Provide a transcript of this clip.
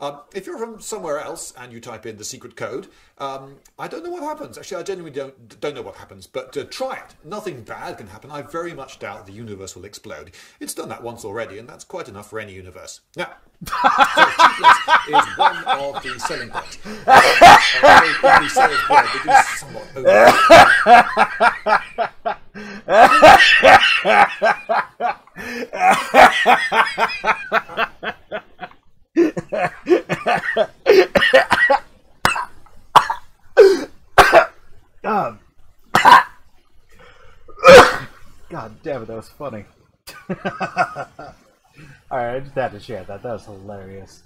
Um, if you're from somewhere else and you type in the secret code, um, I don't know what happens. Actually, I genuinely don't don't know what happens. But uh, try it. Nothing bad can happen. I very much doubt the universe will explode. It's done that once already, and that's quite enough for any universe. Now, so is one of the selling points. Uh, Um, God damn it, that was funny. Alright, I just had to share that. That was hilarious.